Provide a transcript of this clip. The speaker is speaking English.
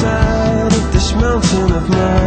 side of this mountain of mine.